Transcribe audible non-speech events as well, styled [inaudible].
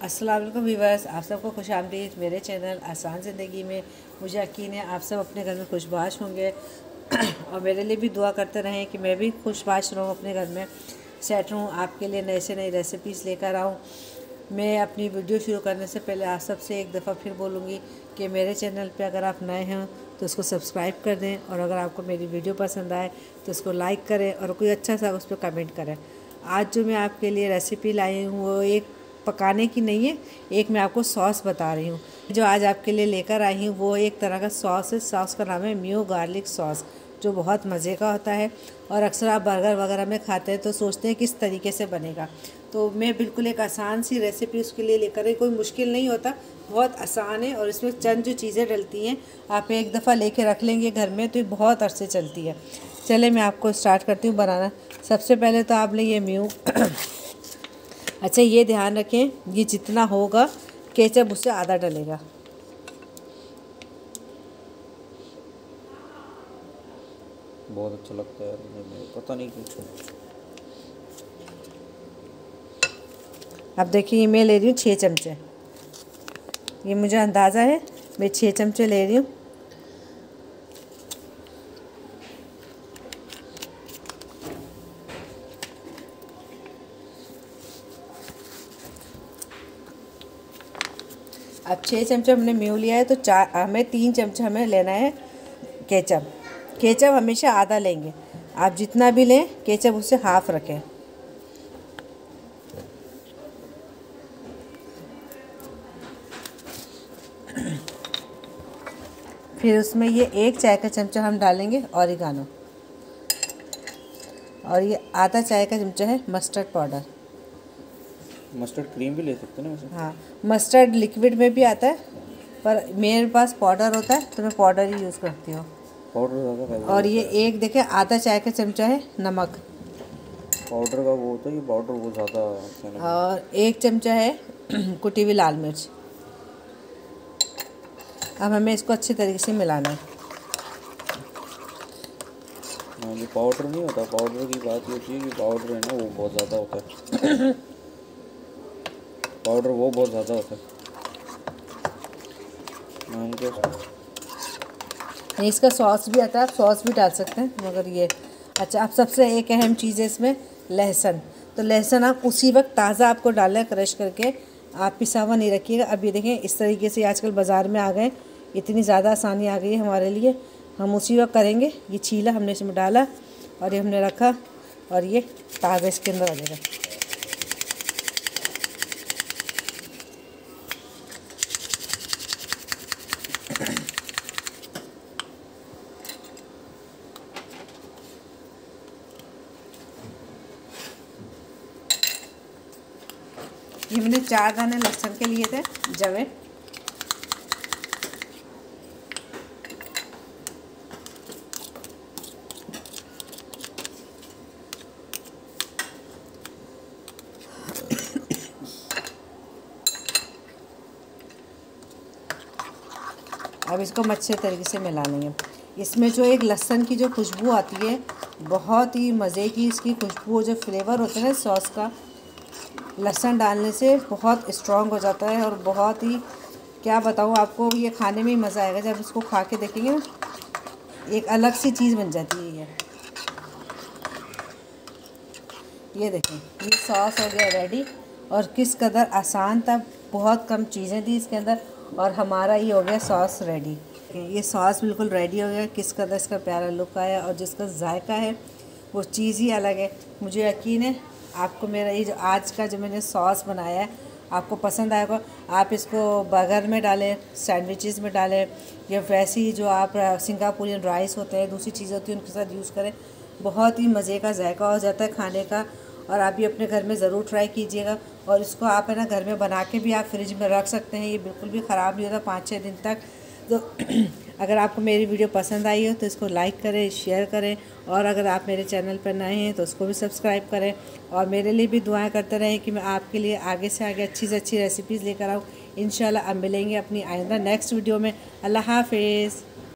वालेकुम वीवर्स, आप सबको खुश आमदीद। मेरे चैनल आसान ज़िंदगी में मुझे यकीन है आप सब अपने घर में खुशबाश होंगे। [clears throat] और मेरे लिए भी दुआ करते रहें कि मैं भी खुशबाश रहूँ, अपने घर में सेट रहूँ, आपके लिए नए से नई रेसिपीज़ लेकर आऊँ। मैं अपनी वीडियो शुरू करने से पहले आप सबसे एक दफ़ा फिर बोलूँगी कि मेरे चैनल पे अगर आप नए हैं तो उसको सब्सक्राइब कर दें। और अगर आपको मेरी वीडियो पसंद आए तो उसको लाइक करें और कोई अच्छा सा उस पर कमेंट करें। आज जो मैं आपके लिए रेसिपी लाई हूँ, वो एक पकाने की नहीं है, एक मैं आपको सॉस बता रही हूँ। जो आज आपके लिए लेकर आई हूँ, वो एक तरह का सॉस है। सॉस का नाम है म्यू गार्लिक सॉस जो बहुत मज़े का होता है और अक्सर आप बर्गर वगैरह में खाते हैं तो सोचते हैं किस तरीके से बनेगा। तो मैं बिल्कुल एक आसान सी रेसिपी उसके लिए लेकर आई, कोई मुश्किल नहीं होता, बहुत आसान है और इसमें चंद जो चीज़ें डलती हैं, आप एक दफ़ा लेके रख लेंगे घर में तो ये बहुत अरसे चलती है। चले मैं आपको स्टार्ट करती हूँ बनाना। सबसे पहले तो आप ये म्यू अच्छा ये ध्यान रखें ये जितना होगा केचप उससे आधा डलेगा। बहुत अच्छा लगता है पता नहीं क्यों अब देखिए मैं ले रही हूँ छः चमचे। ये मुझे अंदाज़ा है मैं छः चमचे ले रही हूँ। अब छः चमचा हमने म्यू लिया है तो चार, हमें तीन चमचे हमें लेना है केचप। केचप हमेशा आधा लेंगे। आप जितना भी लें, केचप उससे हाफ़ रखें। फिर उसमें ये एक चाय का चमचा हम डालेंगे ऑरिगानो। और ये आधा चाय का चमचा है मस्टर्ड पाउडर। मस्टर्ड क्रीम भी ले सकते हैं ना वैसे? हाँ मस्टर्ड लिक्विड में भी आता है पर मेरे पास पाउडर होता है तो मैं पाउडर ही यूज़ करती हूँ। पाउडर ज़्यादा और ये एक देखें आधा चाय का चमचा है नमक। पाउडर का वो होता है ये पाउडर वो ज़्यादा और एक चमचा है [clears throat] कुटी हुई लाल मिर्च। अब हमें इसको अच्छे तरीके से मिलाना है। हाँ पाउडर नहीं होता पाउडर की बात होती है कि पाउडर है ना वो बहुत ज़्यादा होता है। [clears throat] पाउडर वो बहुत ज़्यादा होता है। इसका सॉस भी आता है, आप सॉस भी डाल सकते हैं, मगर ये। अच्छा आप सबसे एक अहम चीज़ है इसमें लहसुन। तो लहसुन आप उसी वक्त ताज़ा आपको डालना है, क्रश करके। आप पिसा हुआ नहीं रखिएगा। अब ये देखें, इस तरीके से आजकल बाज़ार में आ गए। इतनी ज़्यादा आसानी आ गई है हमारे लिए। हम उसी वक्त करेंगे। ये छीला हमने इसमें डाला और ये हमने रखा और ये ताज़ा इसके अंदर आ जाएगा। ये मैंने चार दाने लहसुन के लिए थे, जवे। अब इसको अच्छे तरीके से मिला लेंगे। इसमें जो एक लहसन की जो खुशबू आती है, बहुत ही मज़े की इसकी खुशबू जो फ्लेवर होता है ना सॉस का लहसन डालने से बहुत स्ट्रॉन्ग हो जाता है और बहुत ही, क्या बताऊँ आपको, ये खाने में ही मज़ा आएगा। जब इसको खा के देखेंगे ना, एक अलग सी चीज़ बन जाती है ये। ये देखें, ये सॉस हो गया रेडी और किस कदर आसान था, बहुत कम चीज़ें थी इसके अंदर और हमारा ये हो गया सॉस रेडी ये सॉस बिल्कुल रेडी हो गया, किस कदर इसका प्यारा लुक आया और जिसका जायका है, वो चीज़ ही अलग है। मुझे यकीन है आपको मेरा ये जो आज का जो मैंने सॉस बनाया है, आपको पसंद आएगा, आप इसको बर्गर में डालें, सैंडविचेस में डालें, या वैसे ही जो आप सिंगापुरियन राइस होते हैं, दूसरी चीज़ें होती हैं, उनके साथ यूज़ करें। बहुत ही मज़े का जायका हो जाता है खाने का, और आप भी अपने घर में ज़रूर ट्राई कीजिएगा, और इसको आप है ना घर में बना के भी आप फ्रिज में रख सकते हैं, ये बिल्कुल भी ख़राब नहीं होता, पाँच छः दिन तक। तो [clears throat] अगर आपको मेरी वीडियो पसंद आई हो तो इसको लाइक करें, शेयर करें और अगर आप मेरे चैनल पर नए हैं तो उसको भी सब्सक्राइब करें और मेरे लिए भी दुआएँ करते रहें कि मैं आपके लिए आगे से आगे अच्छी से अच्छी रेसिपीज़ लेकर आऊँ। इन अब मिलेंगे अपनी आइंदा नेक्स्ट वीडियो में। अल्लाह हाफिज़।